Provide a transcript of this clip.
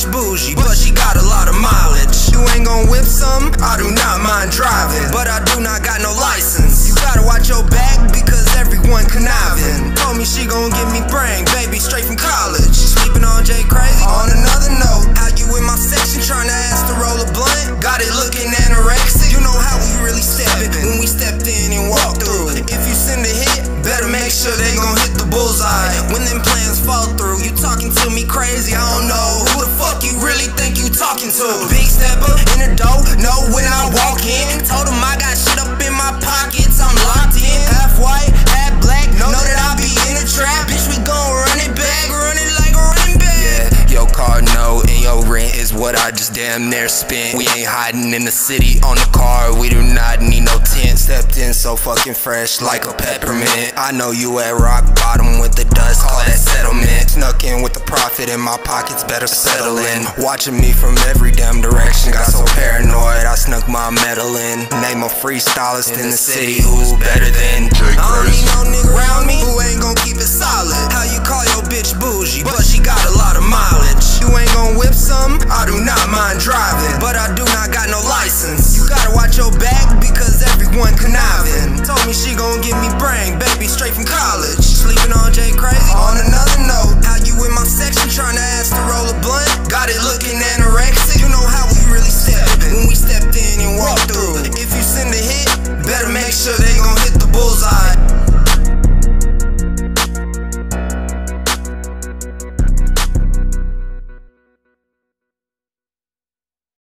bitch bougie, but she got a lot of mileage. You ain't gon' whip some? I do not mind driving, but I do not got no license. You gotta watch your back because everyone conniving. Told me she gon' give me brain, baby, straight from college. Sleeping on JCrazy on another. sure they gon' hit the bullseye. When them plans fall through, you talking to me crazy. I don't know who the fuck you really think you talking to. Big stepper in the dough, know when I walk. What I just damn near spent. We ain't hiding in the city on the car, we do not need no tent. Stepped in so fucking fresh like a peppermint. I know you at rock bottom with the dust, call that settlement. Snuck in with the profit in my pockets, better settle in. Watching me from every damn direction, got so paranoid, I snuck my medal in. Name a freestylist in the city who's better than Jay I don't need no nigga around me who ain't gon' keep it solid. How you call your bitch bougie, but she got a lot of mileage. You ain't gon' whip some, I do not mind driving, but I do not got no license. You gotta watch your back because everyone conniving. Told me she gon' give me brain, baby, straight from college. Sleeping on JCrazy. On another note, how you in my section trying to ask to roll a blunt? Got it looking anorexic. You know how we really steppin' when we stepped in and walked through. If you send a hit, better make sure they gon' hit the bullseye.